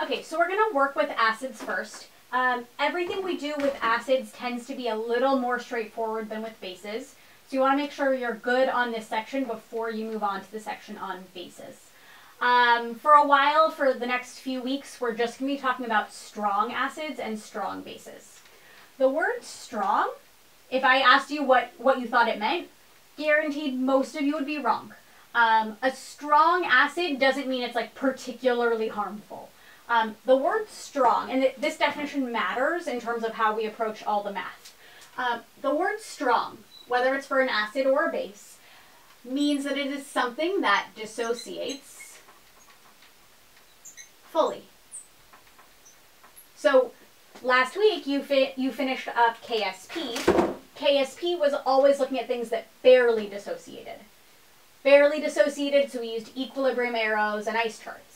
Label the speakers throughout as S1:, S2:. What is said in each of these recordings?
S1: Okay, so we're going to work with acids first. Um, everything we do with acids tends to be a little more straightforward than with bases. So you want to make sure you're good on this section before you move on to the section on bases. Um, for a while, for the next few weeks, we're just going to be talking about strong acids and strong bases. The word strong, if I asked you what, what you thought it meant, guaranteed most of you would be wrong. Um, a strong acid doesn't mean it's like particularly harmful. Um, the word strong, and th this definition matters in terms of how we approach all the math. Um, the word strong, whether it's for an acid or a base, means that it is something that dissociates fully. So last week you fi you finished up KSP. KSP was always looking at things that barely dissociated. Barely dissociated, so we used equilibrium arrows and ice charts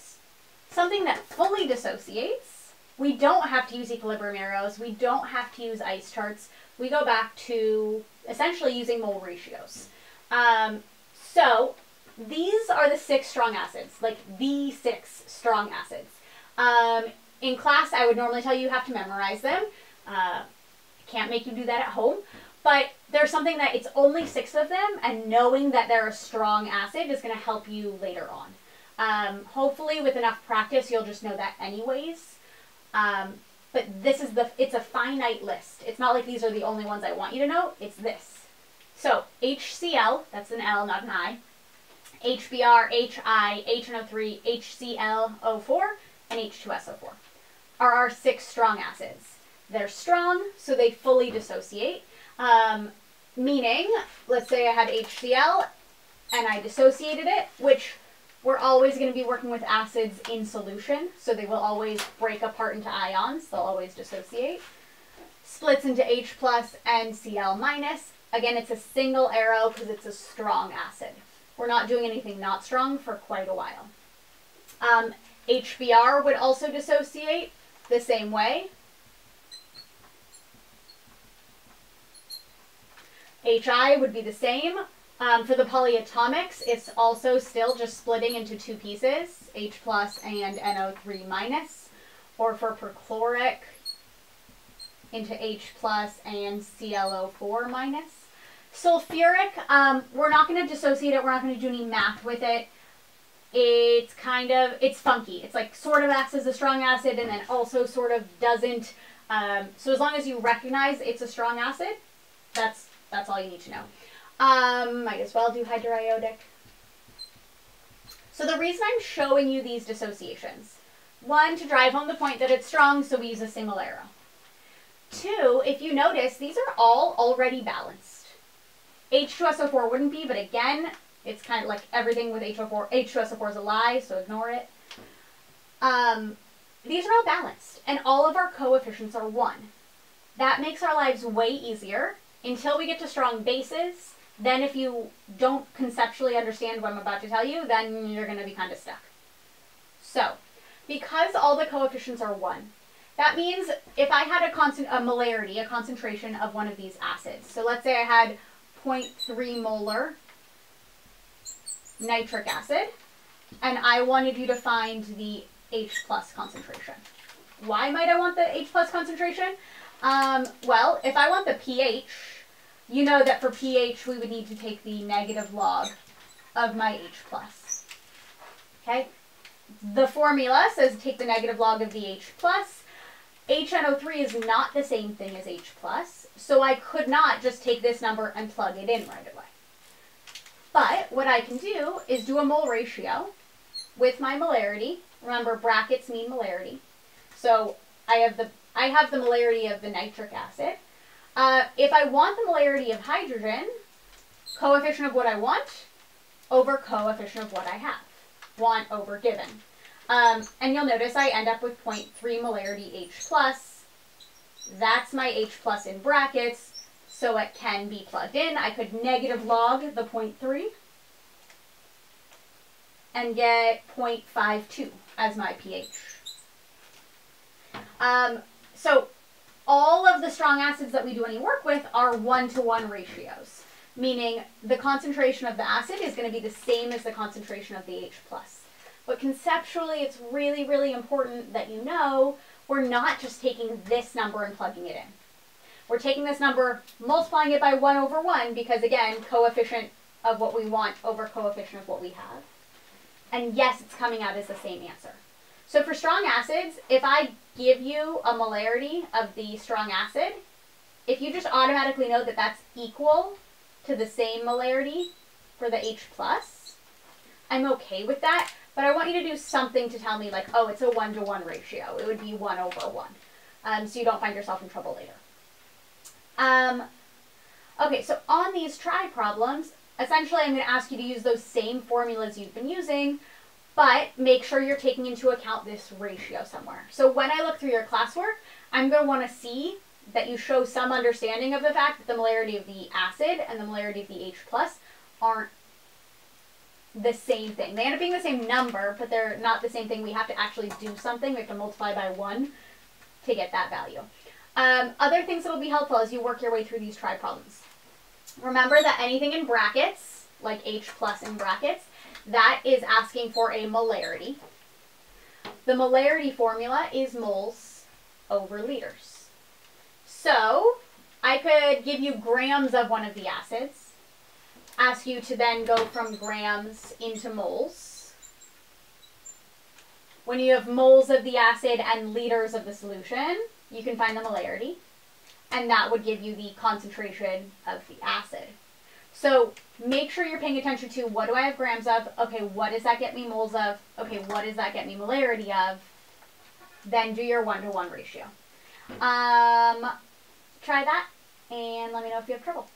S1: something that fully dissociates, we don't have to use equilibrium arrows, we don't have to use ice charts, we go back to essentially using mole ratios. Um, so these are the six strong acids, like the six strong acids. Um, in class, I would normally tell you you have to memorize them. Uh, can't make you do that at home. But there's something that it's only six of them, and knowing that they're a strong acid is going to help you later on. Um, hopefully with enough practice, you'll just know that anyways. Um, but this is the, it's a finite list. It's not like these are the only ones I want you to know. It's this. So HCl, that's an L, not an I. HBr, HI, HNO3, HClO4, and H2SO4 are our six strong acids. They're strong, so they fully dissociate. Um, meaning, let's say I had HCl and I dissociated it, which we're always going to be working with acids in solution, so they will always break apart into ions. They'll always dissociate. Splits into H plus and Cl minus. Again, it's a single arrow because it's a strong acid. We're not doing anything not strong for quite a while. Um, HBr would also dissociate the same way. HI would be the same. Um, for the polyatomics, it's also still just splitting into two pieces, H plus and NO3 minus, or for perchloric, into H plus and ClO4 minus. Sulfuric, um, we're not going to dissociate it, we're not going to do any math with it. It's kind of, it's funky. It's like sort of acts as a strong acid and then also sort of doesn't. Um, so as long as you recognize it's a strong acid, that's, that's all you need to know. Um, might as well do hydroiodic. So the reason I'm showing you these dissociations, one, to drive home the point that it's strong, so we use a single arrow. Two, if you notice, these are all already balanced. H2SO4 wouldn't be, but again, it's kind of like everything with H2SO4. H2SO4 is a lie, so ignore it. Um, these are all balanced, and all of our coefficients are 1. That makes our lives way easier until we get to strong bases then if you don't conceptually understand what I'm about to tell you, then you're going to be kind of stuck. So, because all the coefficients are 1, that means if I had a, constant, a molarity, a concentration of one of these acids, so let's say I had 0.3 molar nitric acid, and I wanted you to find the H plus concentration. Why might I want the H plus concentration? Um, well, if I want the pH, you know that for pH we would need to take the negative log of my H plus. Okay? The formula says take the negative log of the H plus. HNO3 is not the same thing as H plus, so I could not just take this number and plug it in right away. But what I can do is do a mole ratio with my molarity. Remember, brackets mean molarity. So I have the I have the molarity of the nitric acid. Uh, if I want the molarity of hydrogen, coefficient of what I want over coefficient of what I have. Want over given. Um, and you'll notice I end up with 0.3 molarity H plus. That's my H plus in brackets, so it can be plugged in. I could negative log the 0.3 and get 0.52 as my pH. Um, so all of the strong acids that we do any work with are one-to-one -one ratios, meaning the concentration of the acid is going to be the same as the concentration of the H+. plus. But conceptually, it's really, really important that you know we're not just taking this number and plugging it in. We're taking this number, multiplying it by 1 over 1, because again, coefficient of what we want over coefficient of what we have. And yes, it's coming out as the same answer. So for strong acids, if I give you a molarity of the strong acid, if you just automatically know that that's equal to the same molarity for the H+, plus, I'm okay with that. But I want you to do something to tell me like, oh, it's a one-to-one -one ratio. It would be 1 over 1. Um, so you don't find yourself in trouble later. Um, okay, so on these try problems, essentially I'm going to ask you to use those same formulas you've been using, but make sure you're taking into account this ratio somewhere. So when I look through your classwork, I'm going to want to see that you show some understanding of the fact that the molarity of the acid and the molarity of the H plus aren't the same thing. They end up being the same number, but they're not the same thing. We have to actually do something. We have to multiply by 1 to get that value. Um, other things that will be helpful as you work your way through these try problems. Remember that anything in brackets, like H plus in brackets, that is asking for a molarity. The molarity formula is moles over liters. So I could give you grams of one of the acids, ask you to then go from grams into moles. When you have moles of the acid and liters of the solution, you can find the molarity, and that would give you the concentration of the acid. So make sure you're paying attention to what do I have grams of? Okay, what does that get me moles of? Okay, what does that get me molarity of? Then do your one-to-one -one ratio. Um, try that, and let me know if you have trouble.